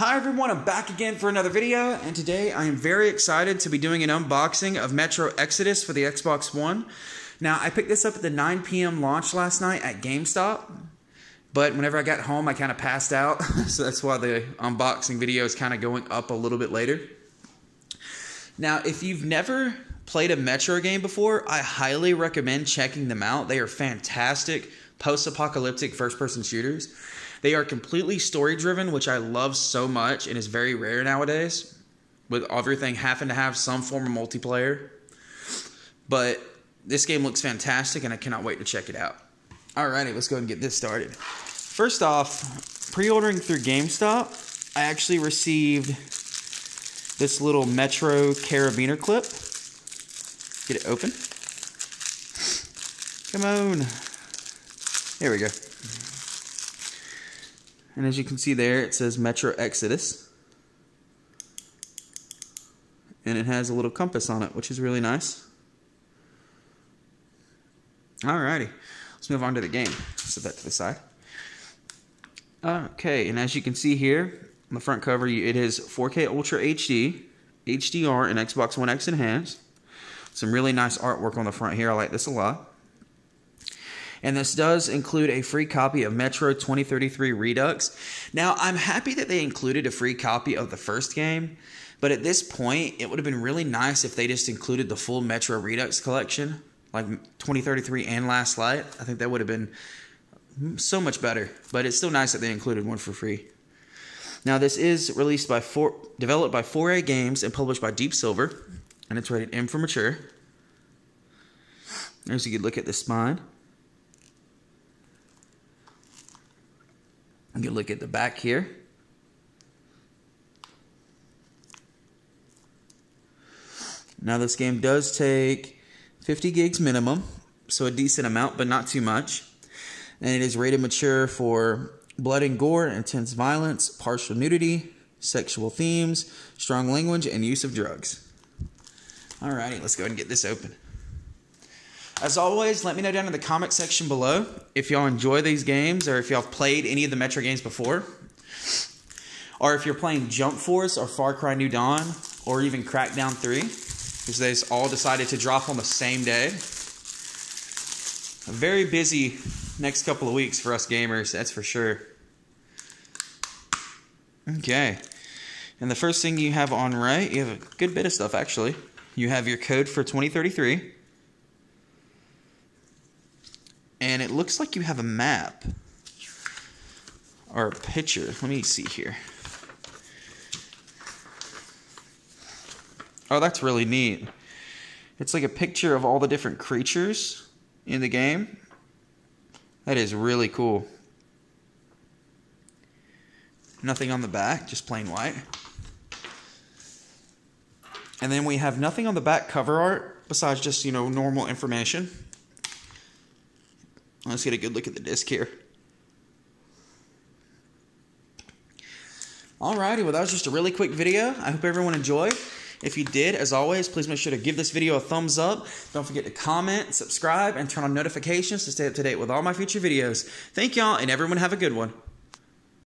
Hi everyone, I'm back again for another video, and today I am very excited to be doing an unboxing of Metro Exodus for the Xbox One. Now, I picked this up at the 9 p.m. launch last night at GameStop, but whenever I got home, I kind of passed out, so that's why the unboxing video is kind of going up a little bit later. Now, if you've never played a Metro game before, I highly recommend checking them out. They are fantastic post apocalyptic first person shooters. They are completely story driven, which I love so much and is very rare nowadays, with everything having to have some form of multiplayer. But this game looks fantastic and I cannot wait to check it out. Alrighty, let's go and get this started. First off, pre ordering through GameStop, I actually received this little Metro carabiner clip. Get it open. Come on. There we go. And as you can see there, it says Metro Exodus. And it has a little compass on it, which is really nice. Alrighty, let's move on to the game. Set that to the side. Okay, and as you can see here, on the front cover, it is 4K Ultra HD, HDR, and Xbox One X enhanced. Some really nice artwork on the front here. I like this a lot. And this does include a free copy of Metro 2033 Redux. Now, I'm happy that they included a free copy of the first game, but at this point, it would have been really nice if they just included the full Metro Redux collection, like 2033 and Last Light. I think that would have been so much better, but it's still nice that they included one for free. Now, this is released by four, developed by 4A Games and published by Deep Silver, and it's rated M for mature. There's a good look at the spine. A good look at the back here. Now this game does take 50 gigs minimum, so a decent amount, but not too much. And it is rated mature for blood and gore, intense violence, partial nudity, sexual themes, strong language, and use of drugs. Alrighty, let's go ahead and get this open. As always, let me know down in the comment section below if y'all enjoy these games or if y'all played any of the Metro games before. Or if you're playing Jump Force or Far Cry New Dawn or even Crackdown 3 because they all decided to drop on the same day. A very busy next couple of weeks for us gamers, that's for sure. Okay. And the first thing you have on right, you have a good bit of stuff actually. You have your code for 2033 and it looks like you have a map or a picture. Let me see here. Oh, that's really neat. It's like a picture of all the different creatures in the game. That is really cool. Nothing on the back, just plain white. And then we have nothing on the back cover art besides just, you know, normal information. Let's get a good look at the disc here. Alrighty, well that was just a really quick video. I hope everyone enjoyed. If you did, as always, please make sure to give this video a thumbs up. Don't forget to comment, subscribe, and turn on notifications to stay up to date with all my future videos. Thank y'all, and everyone have a good one.